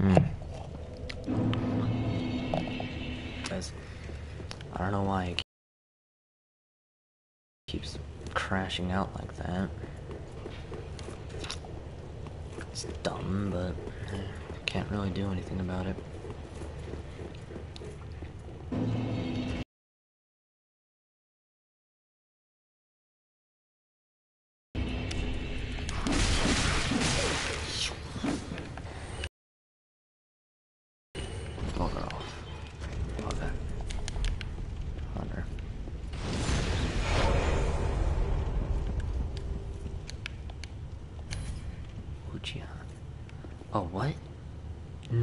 Guys, I don't know why it keeps crashing out like that. It's dumb, but I can't really do anything about it.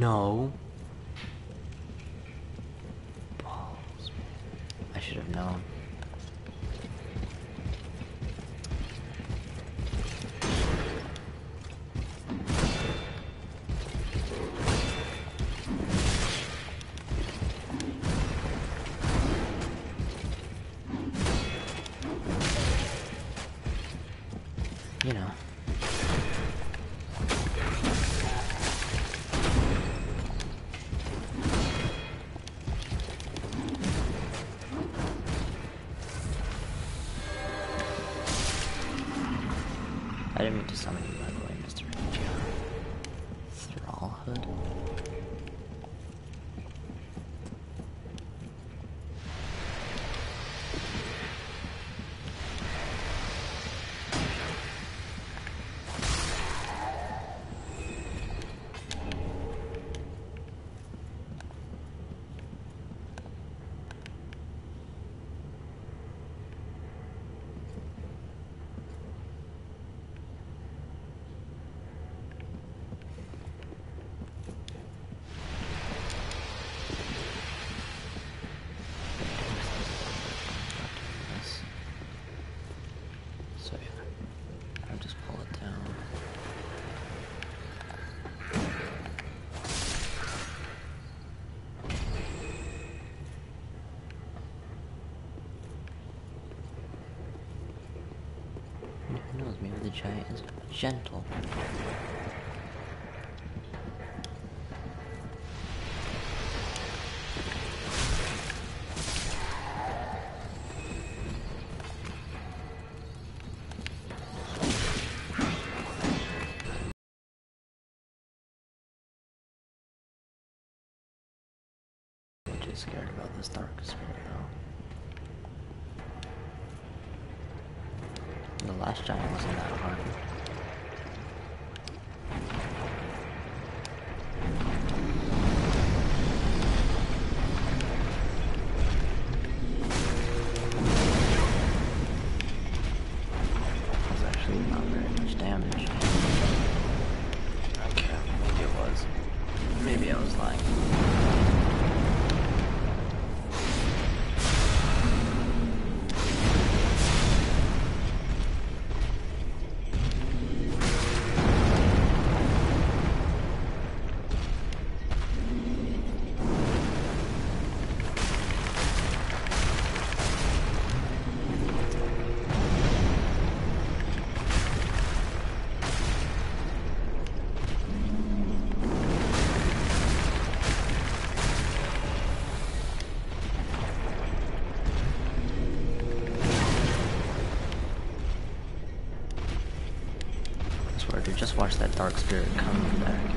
No show is gentle. scared about this dark spirit. dark spirit coming back.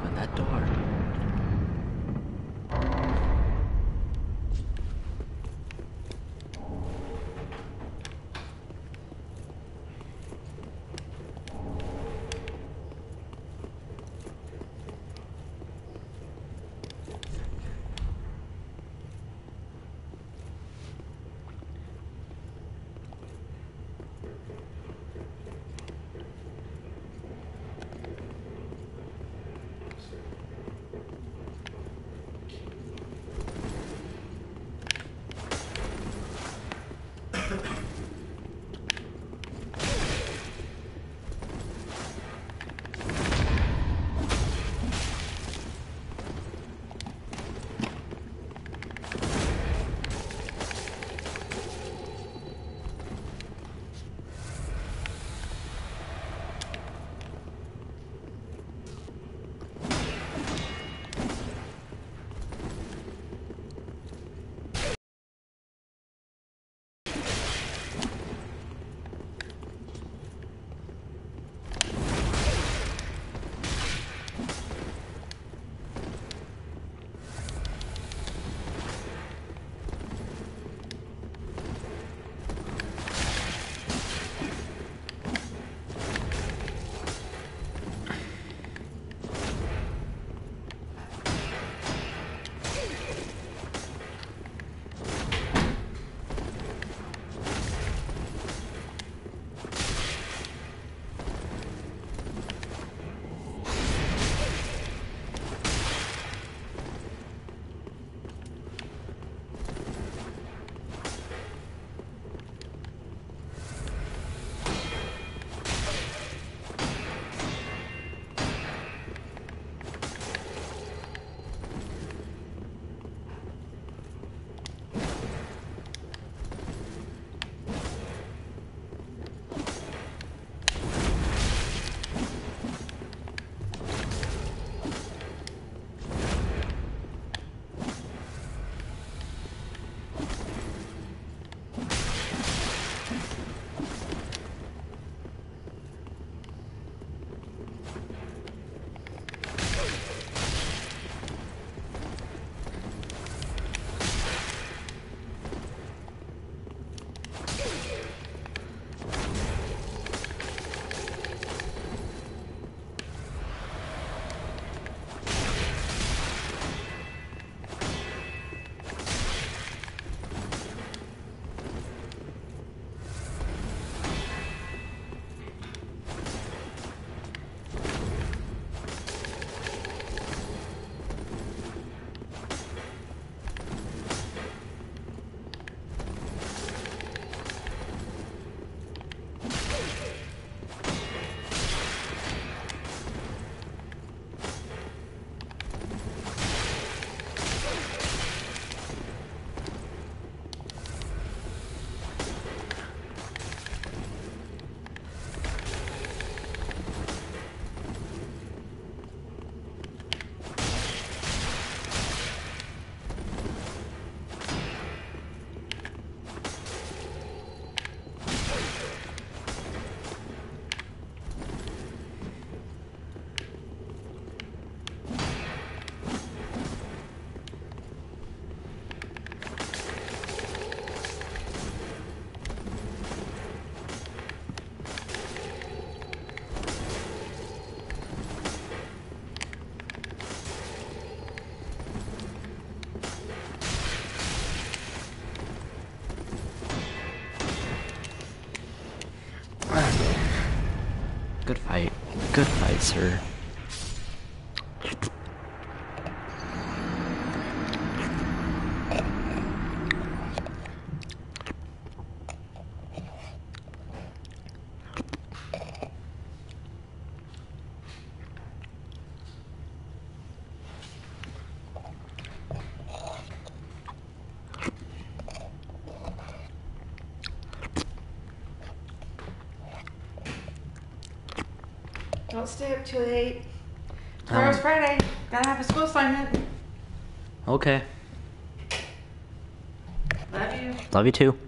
open that door. Good fight. Good fight, sir. Too late. Tomorrow's Um, Friday. Gotta have a school assignment. Okay. Love you. Love you too.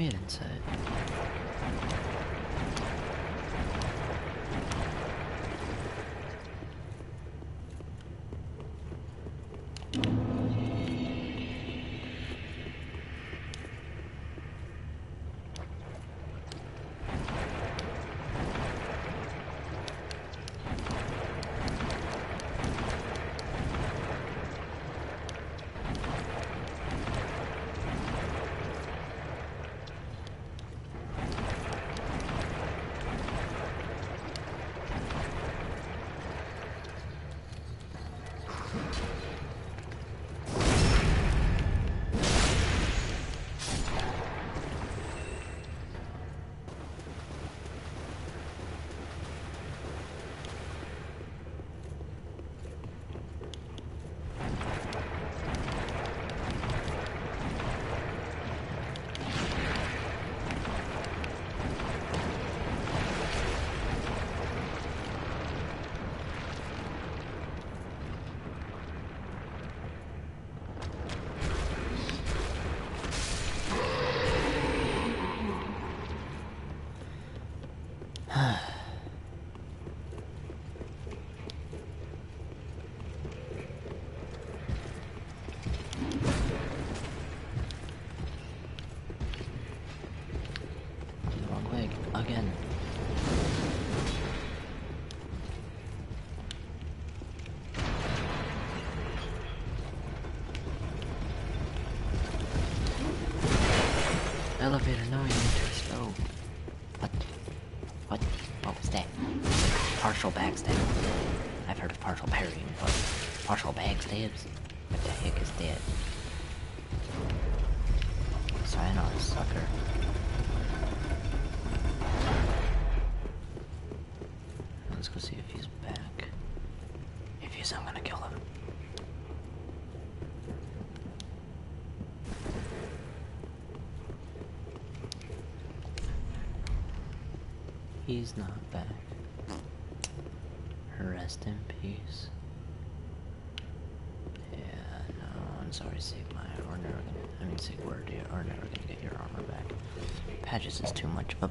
It's the maiden said. Wrong leg again. Elevator, no, you're too slow. What? What? What was that? Partial backstab. I've heard of partial parrying, but partial backstabs? What the heck is that? Sayonara, sucker. Let's go see if he's back. If he's, I'm gonna kill him. He's not back. Rest in peace. Yeah, no, I'm sorry, Sigma. We're I mean, Siegward, you are never gonna get your armor back. Patches is too much of a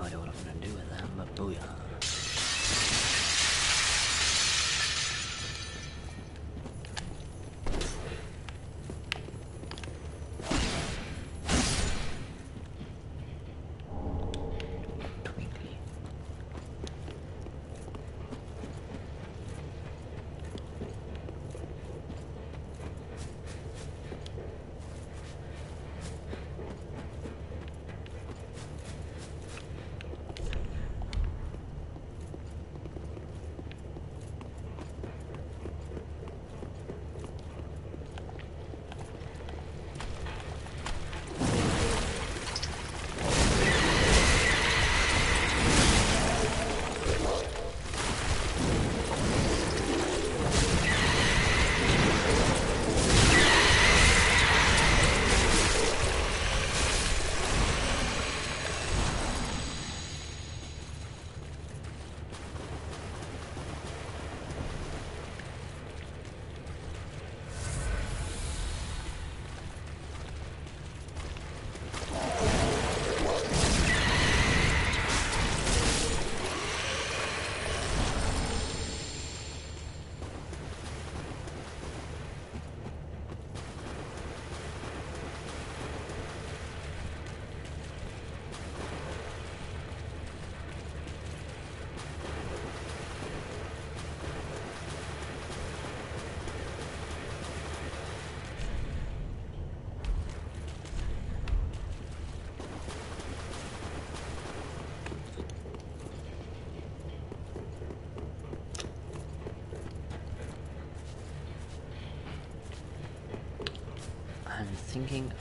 no idea what I'm going to do with them, but booyah. thinking,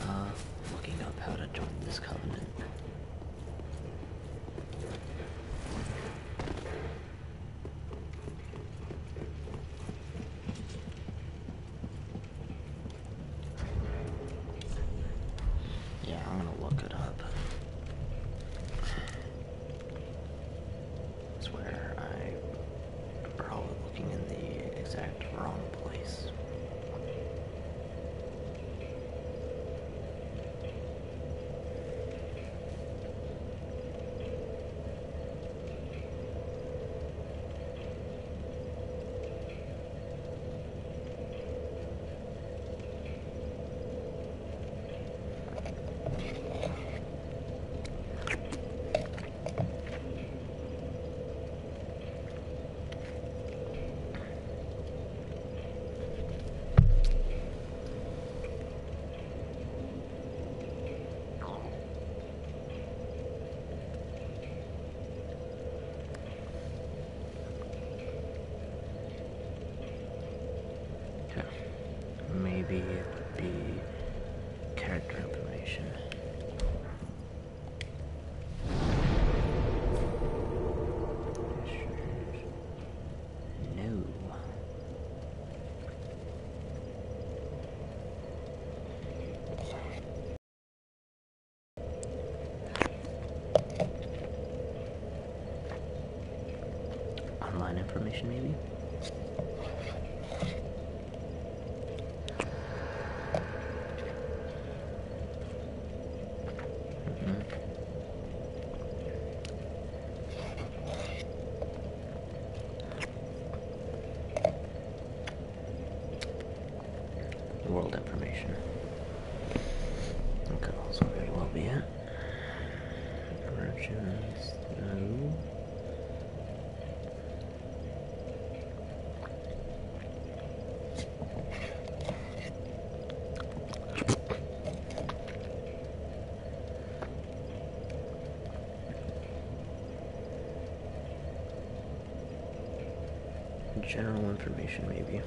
General information, maybe.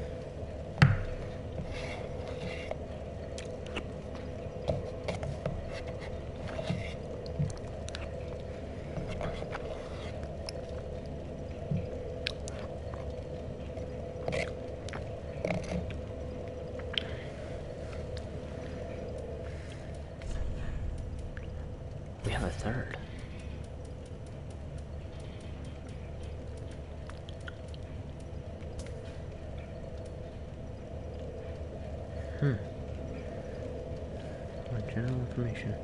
We have a third. Hmm. More general information.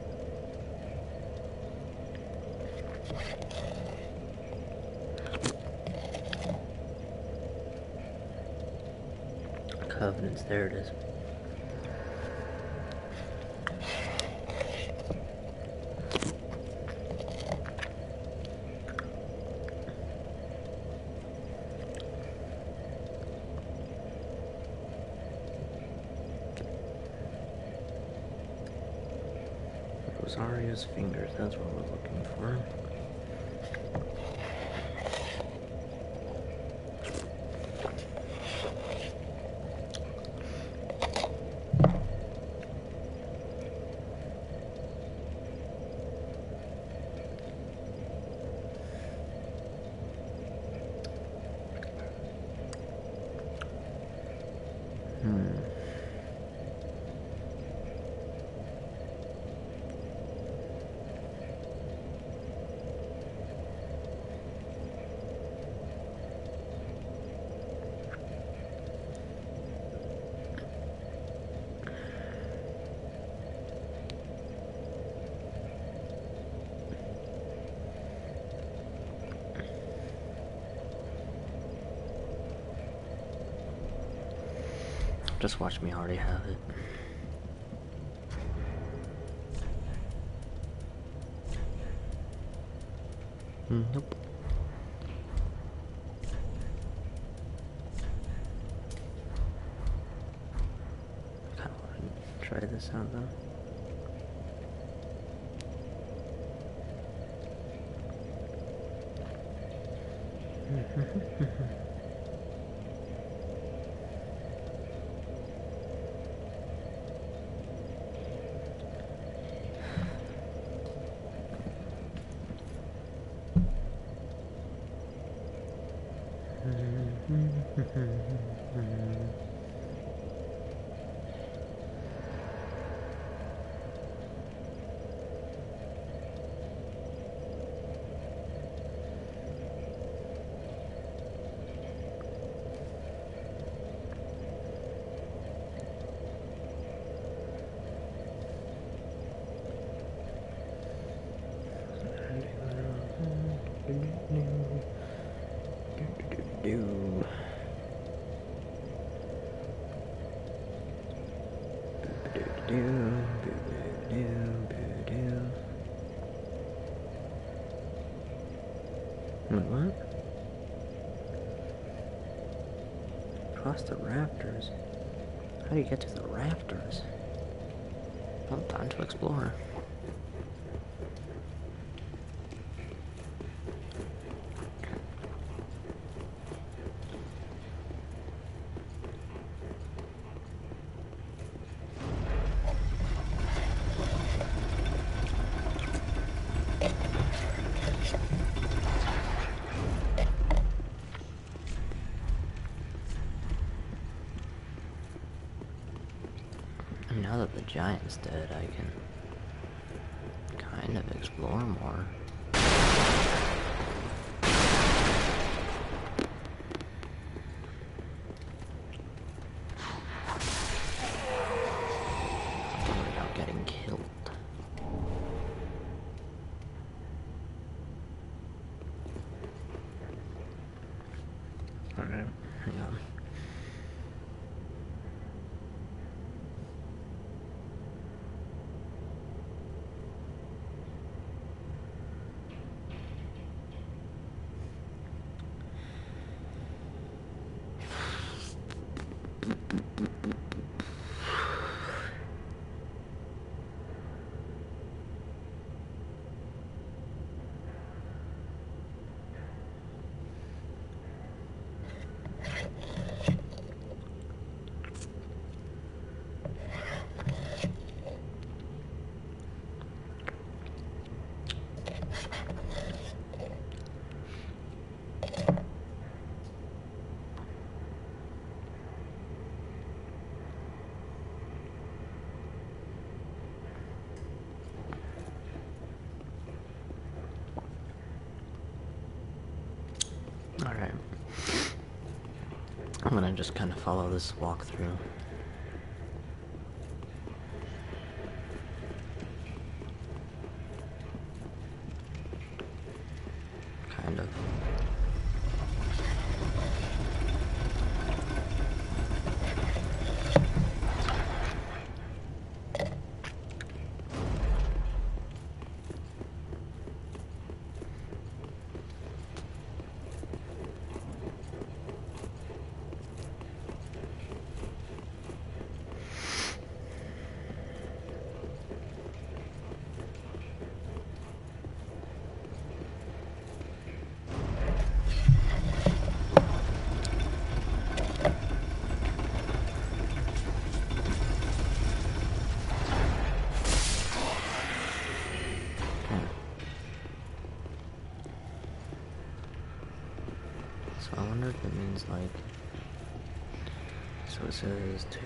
Covenants, there it is. That's what we're looking for. Hmm. Just watch me already have it. Mm, Nope. Try this out though. Do. Wait, what? Across the rafters? How do you get to the rafters? Well, time to explore. Now that the giant's dead, I can kind of explore more. I'm just kind of follow this walkthrough. Kind of. Okay. So I like. So it says to.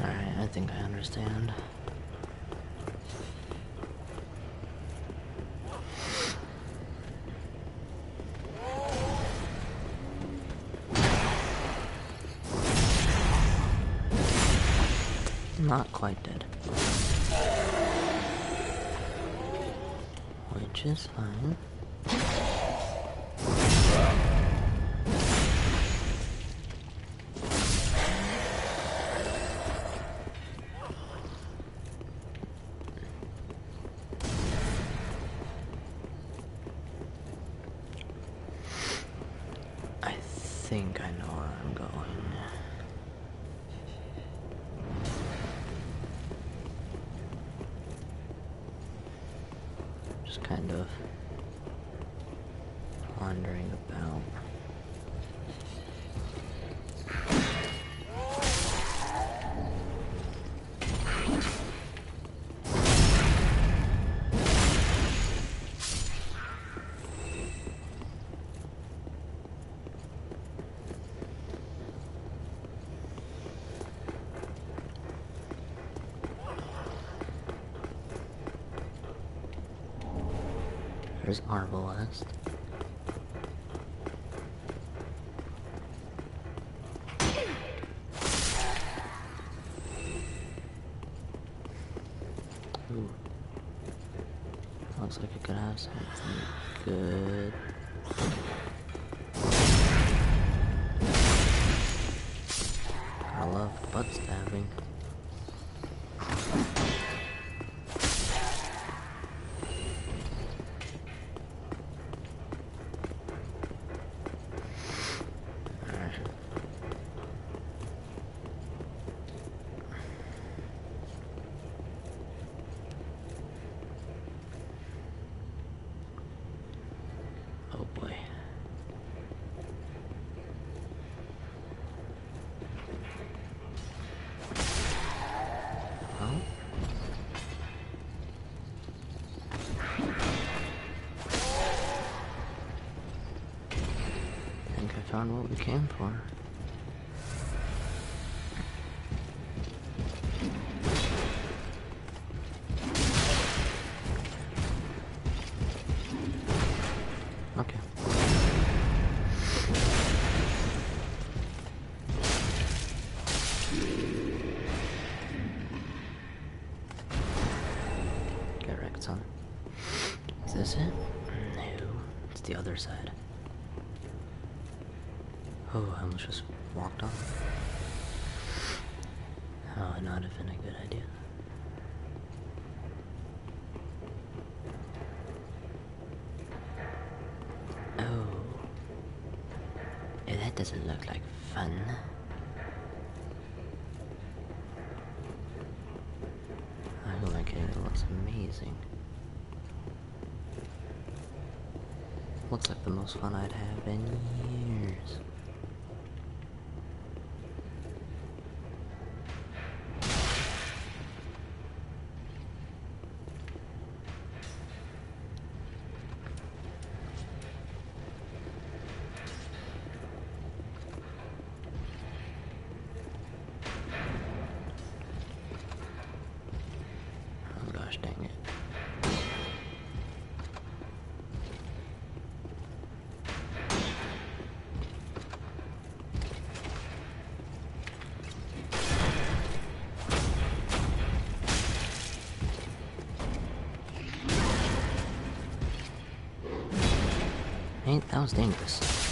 Alright, I think I understand. Not quite dead. Which is fine. I think I know where I'm going. Just kind of wandering about. There's Arbalest. Ooh. Looks like it could have something good. I love butt stabbing. Alright. Oh boy. Well. What we came for. Good idea. Oh. Yeah, that doesn't look like fun. Oh my god, it looks amazing. Looks like the most fun I'd have in years. Oh gosh dang it. Was dangerous.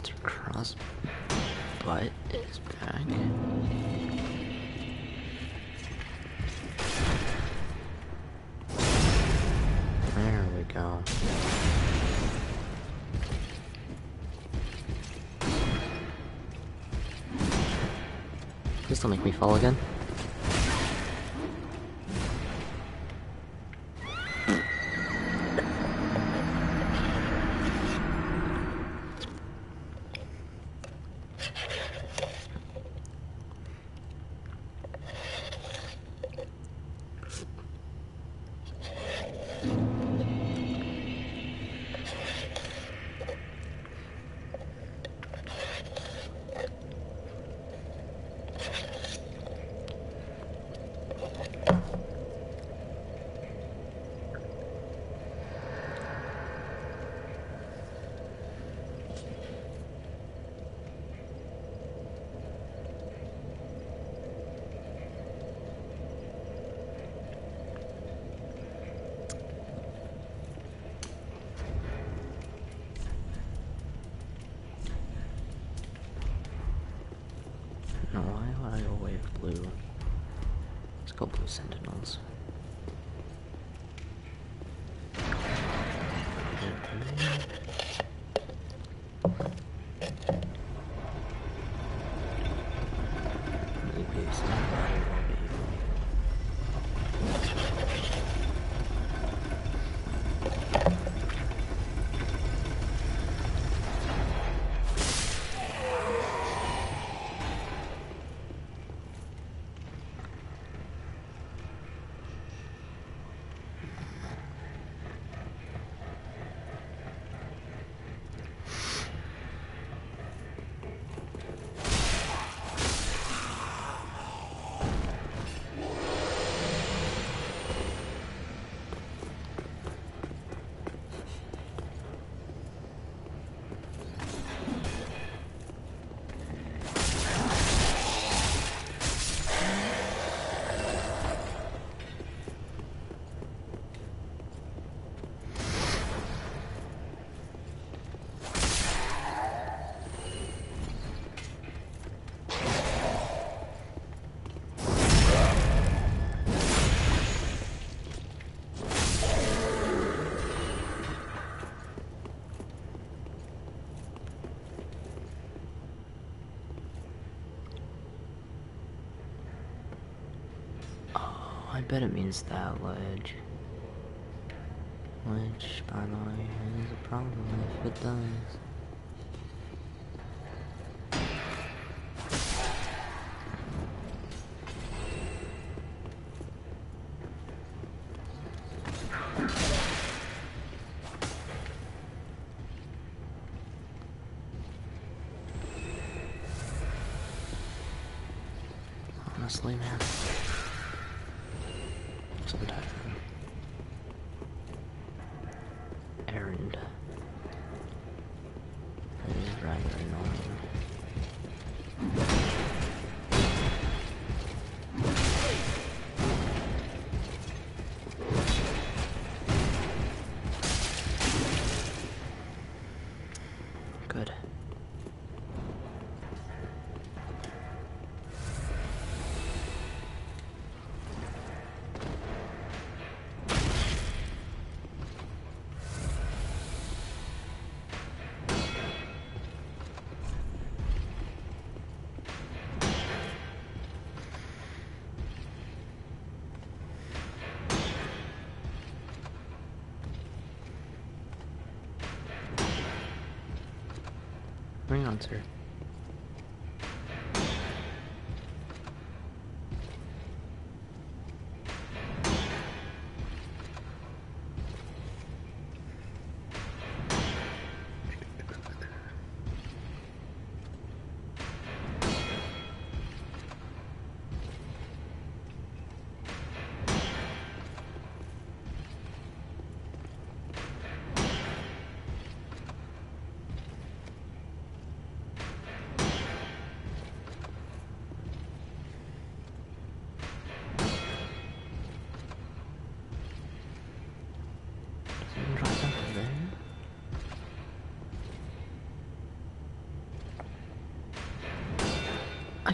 Mr. Crossbutt is back. There we go. Please don't make me fall again. No, why would I go away with blue? Blue sentinels. I bet it means that ledge. Which, by the way, is a problem if it does. Hang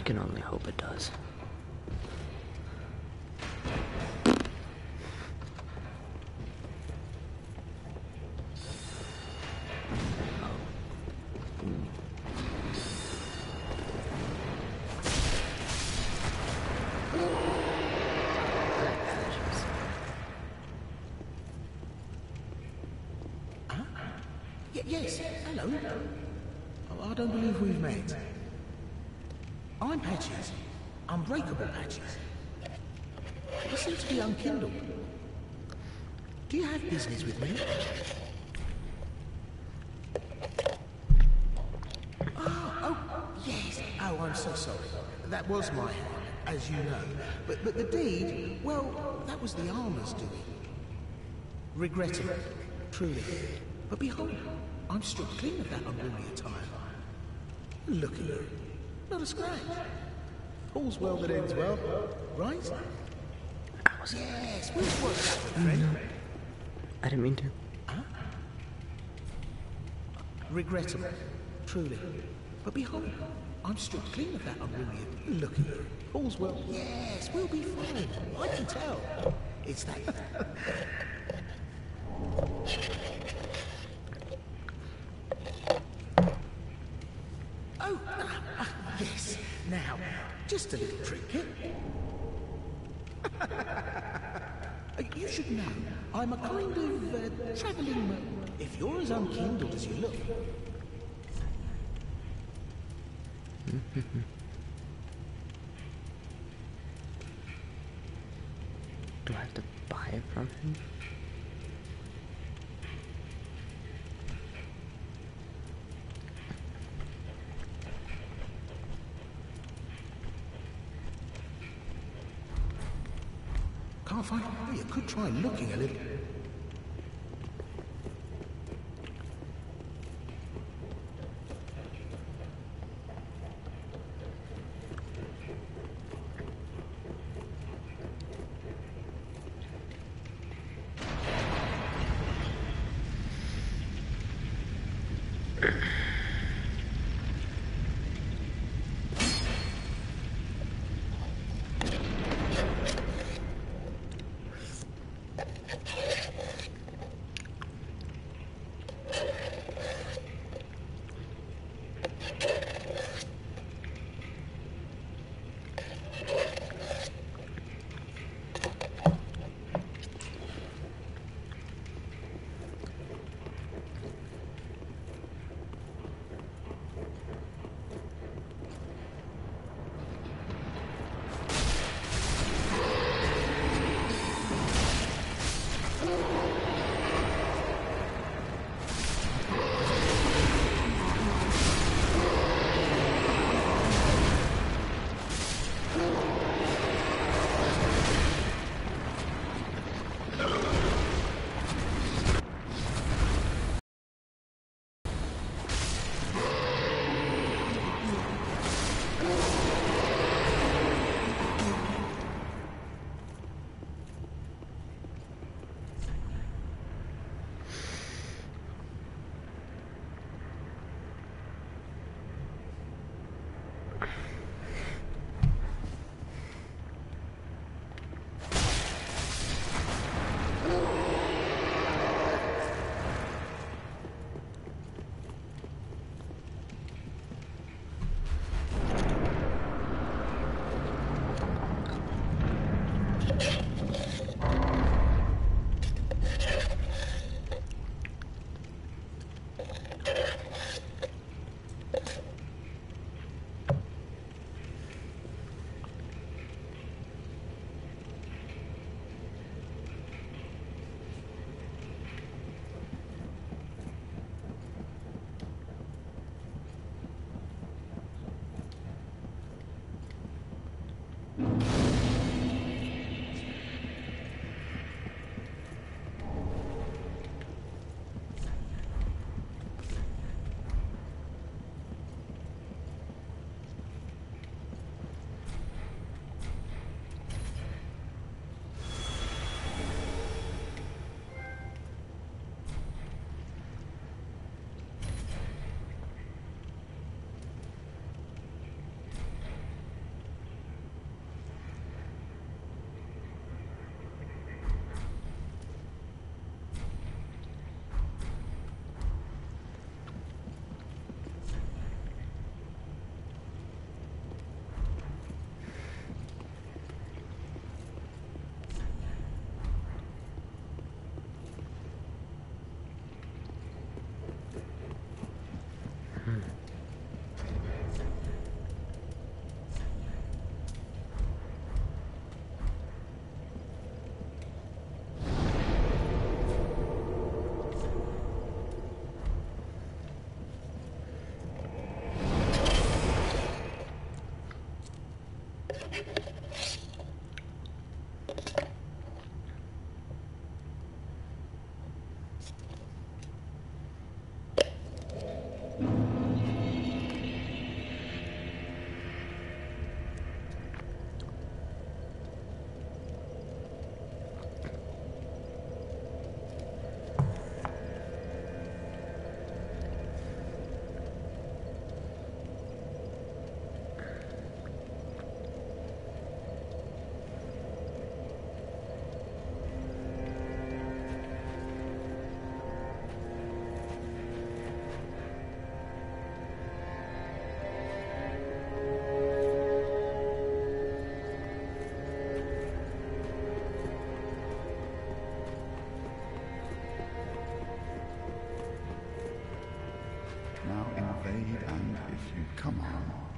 can only hope it does. Patches. Unbreakable Patches. I seem to be unkindled. Do you have business with me? Oh, oh, yes. Oh, I'm so sorry. That was my hand, as you know. But, but the deed, well, that was the armor's doing. Regrettable, truly. But behold, I'm stripped clean of that unruly attire. Look at you. Not a scratch. All's well that ends well, right? Yes, we'll work out friend. I didn't mean to. Ah. Regrettable, truly. But behold, I'm stripped clean of that unruly. Look at you. All's well. Yes, we'll be fine. I can tell. It's that. oh, ah, ah, yes. Now, just a little trick. Uh, You should know, I'm a kind of uh, travelling. If you're as unkindled as you look, Do I have to buy it from him? can't find. Oh, you could try looking a little.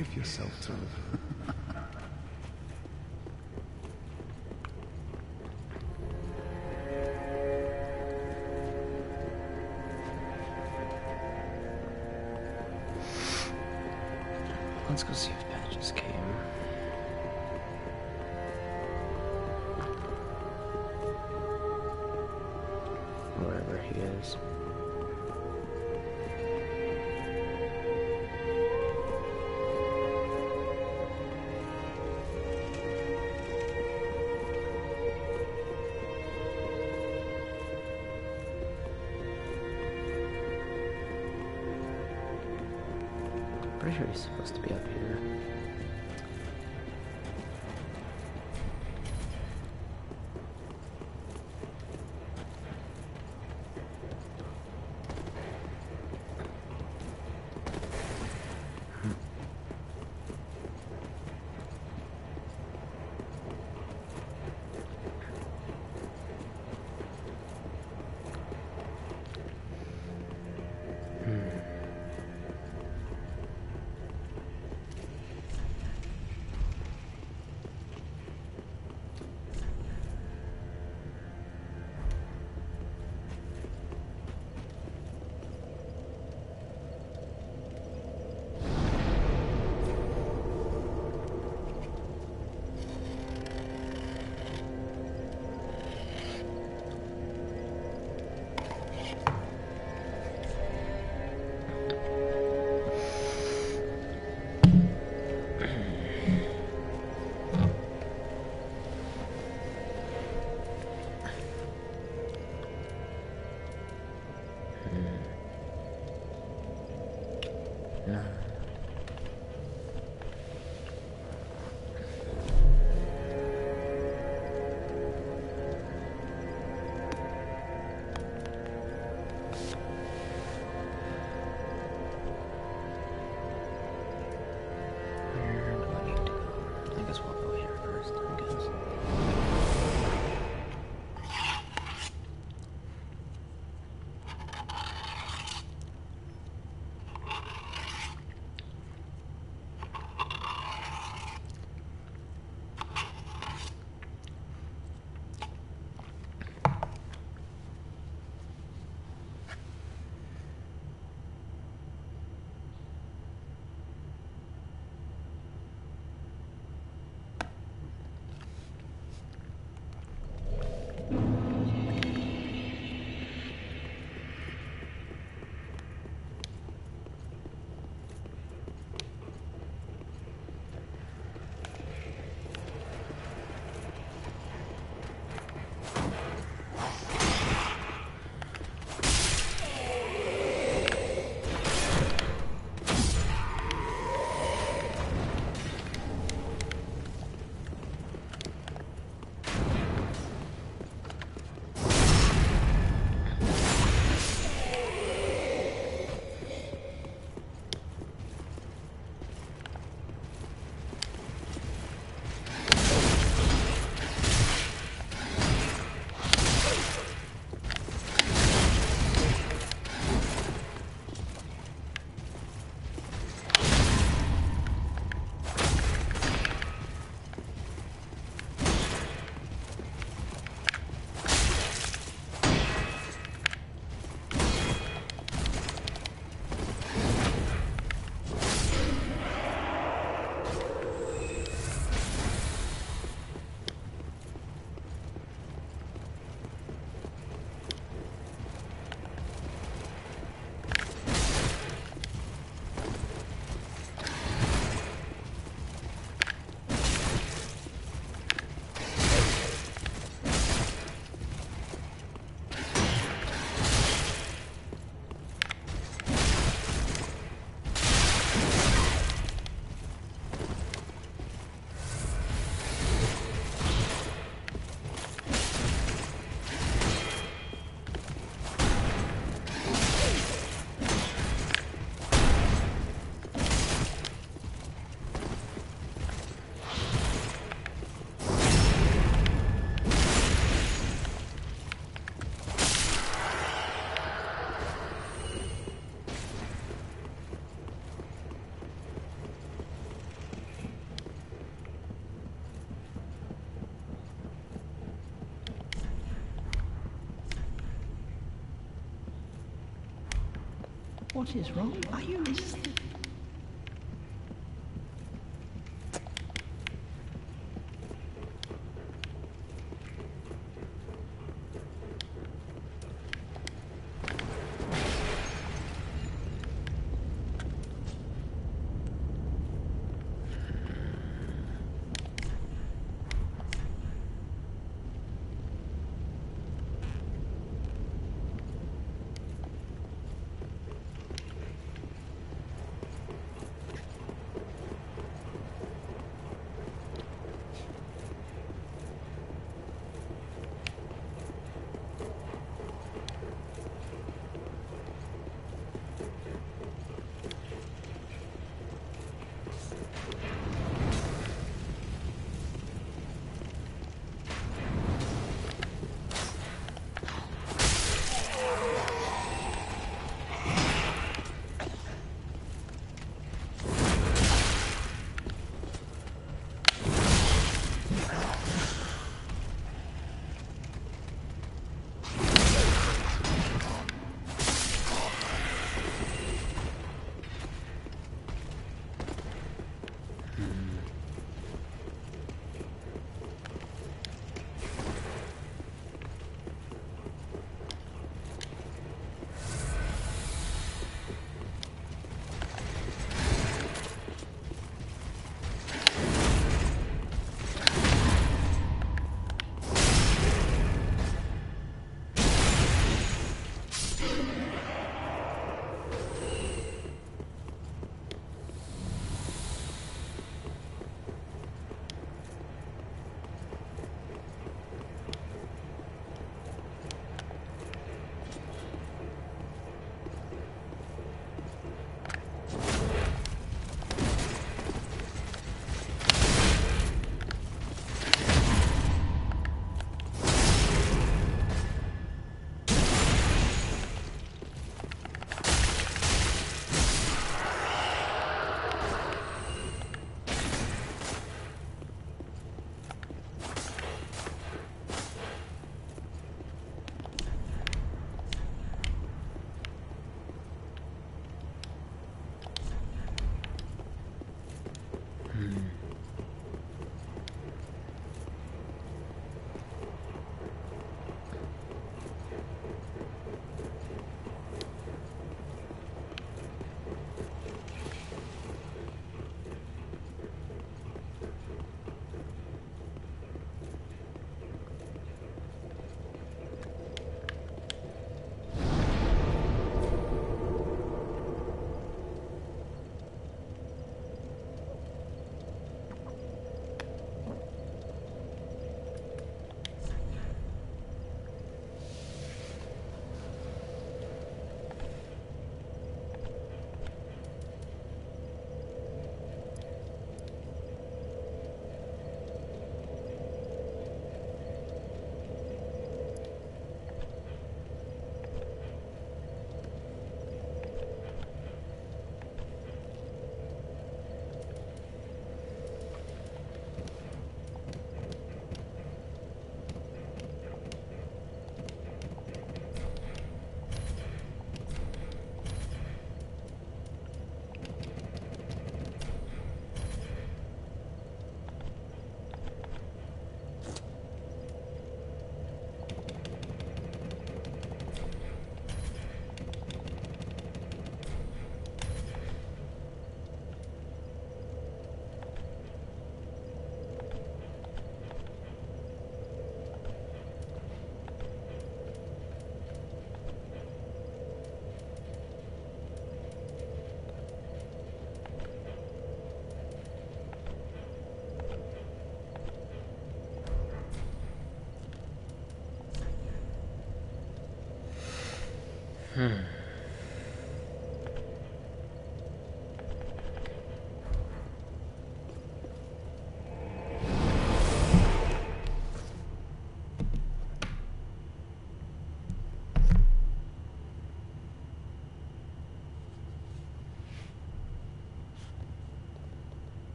give yourself to. What is wrong? Are you listening?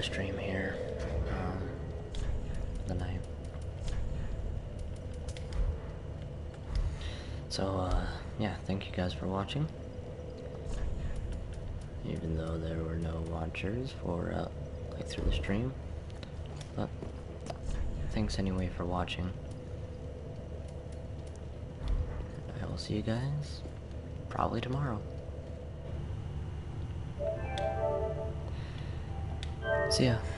The stream here. Um, the night. So, uh, yeah, thank you guys for watching. Even though there were no watchers for, uh, like through the stream. But, thanks anyway for watching. I will see you guys probably tomorrow. Ya.